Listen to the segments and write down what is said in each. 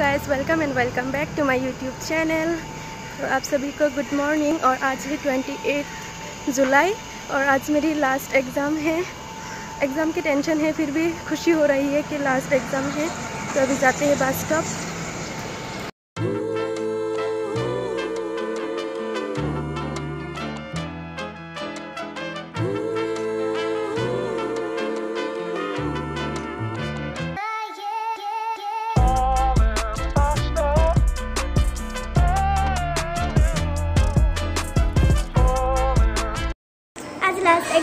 Guys welcome and welcome back to my YouTube channel तो आप सभी को गुड मॉर्निंग और आज है 28 जुलाई और आज मेरी लास्ट एग्ज़ाम है। एग्ज़ाम की टेंशन है, फिर भी खुशी हो रही है कि लास्ट एग्ज़ाम है। तो अभी जाते हैं बस स्टॉप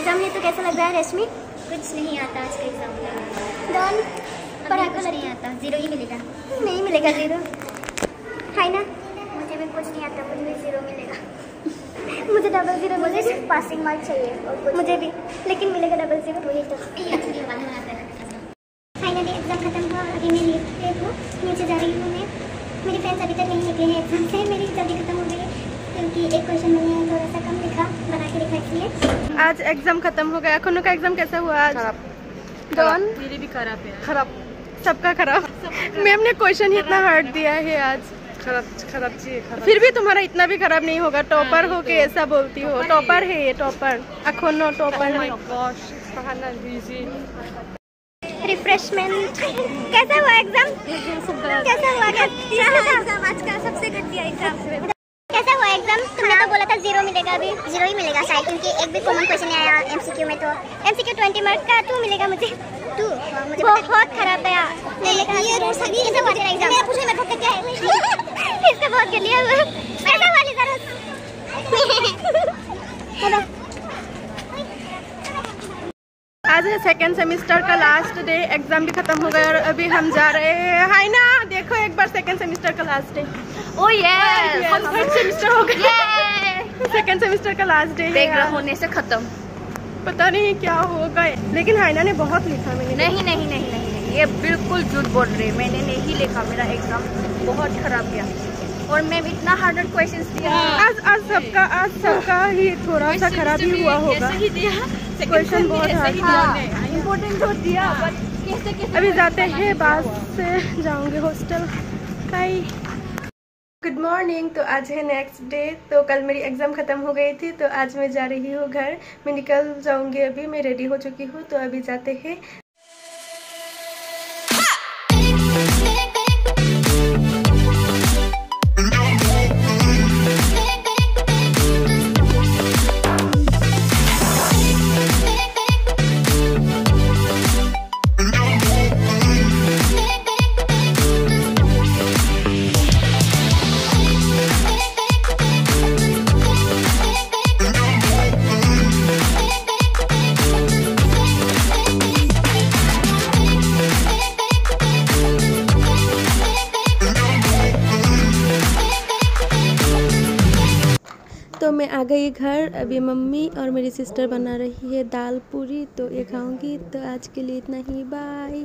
एग्ज़ाम है तो कैसा लग रहा है रश्मि? कुछ नहीं आता आज का एग्ज़ाम डॉन पढ़ा कुछ नहीं आता ज़ीरो ही मिलेगा। नहीं मिलेगा ज़ीरो है ना मुझे भी कुछ नहीं आता मुझे भी ज़ीरो मिलेगा। मुझे डबल ज़ीरो मुझे सिर्फ़ पासिंग मार्क चाहिए। और कुछ मुझे भी लेकिन मिलेगा डबल ज़ीरो वही तो। फाइनली एग्ज़ाम खत्म हुआ अभी मैं लेट हूँ नीचे जा रही हूँ मैं। मेरी फ्रेंड्स अभी तक नहीं निकले हैं एग्ज़ाम से मेरी जल्दी खत्म हो गई है क्योंकि एक क्वेश्चन थोड़ा सा कम लिखा बना के लिखा इसलिए आज एग्ज़ाम ख़त्म हो गया। खुनू का एग्ज़ाम कैसा हुआ आज? डॉन मेरी भी खराब है। खराब। सबका खराब। मैम ने क्वेश्चन ही इतना हार्ड दिया है आज। खराब खराब जी खराब। फिर भी तुम्हारा इतना भी खराब नहीं होगा। टॉपर हो के ऐसा बोलती हो। टॉपर है ये टॉपर अखोनो टॉपर है रिफ्रेशमेंट कैसा हुआ एग्ज़ाम कैसा हुआ एग्ज़ाम आज का सबसे घटिया एग्ज़ाम कैसा हुआ एग्ज़ाम तुमने तो बोला था ज़ीरो मिलेगा अभी ज़ीरो ही मिलेगा शायद क्योंकि एक भी कॉमन क्वेश्चन नहीं आया एमसीक्यू में तो। एमसीक्यू 20 मार्क्स का टू मिलेगा मुझे। टू मुझे बहुत खराब गया ये रोज सभी ऐसा तेरा एग्ज़ाम मैं पूछे मेरे क्या है? इसका बहुत गलिया हुआ ऐसा वाली जरा। आज है सेकेंड सेमेस्टर का लास्ट डे एग्ज़ाम भी खत्म हो गया और अभी हम जा रहे हैं। हाय ना देखो एक बार सेकेंड सेमेस्टर का लास्ट डे ओ ये थर्ड सेमेस्टर हो गया। सेकेंड सेमेस्टर का लास्ट डे बैकग्राउंड होने से खत्म। पता नहीं क्या होगा। लेकिन हाइना ने बहुत लिखा मैंने। नहीं नहीं नहीं नहीं नहीं ये बिल्कुल झूठ बोल रहे मैंने नहीं लिखा मेरा एग्ज़ाम बहुत खराब गया। और मैम इतना हार्ड हार्ड क्वेश्चन दिया आज आज सबका आज सबका ही थोड़ा सा खराब ही हुआ होगा। क्वेश्चन बहुत हार्ड हाँ इम्पोर्टेंट तो दिया। बट कैसे कैसे अभी जाते हैं बस से जाऊँगे हॉस्टल बाय गुड मॉर्निंग तो आज है नेक्स्ट डे तो कल मेरी एग्ज़ाम ख़त्म हो गई थी तो आज मैं जा रही हूँ घर. मैं निकल जाऊँगी अभी. मैं रेडी हो चुकी हूँ तो अभी जाते हैं. तो मैं आ गई घर। अभी मम्मी और मेरी सिस्टर बना रही है दाल पूरी तो ये खाऊँगी। तो आज के लिए इतना ही। बाय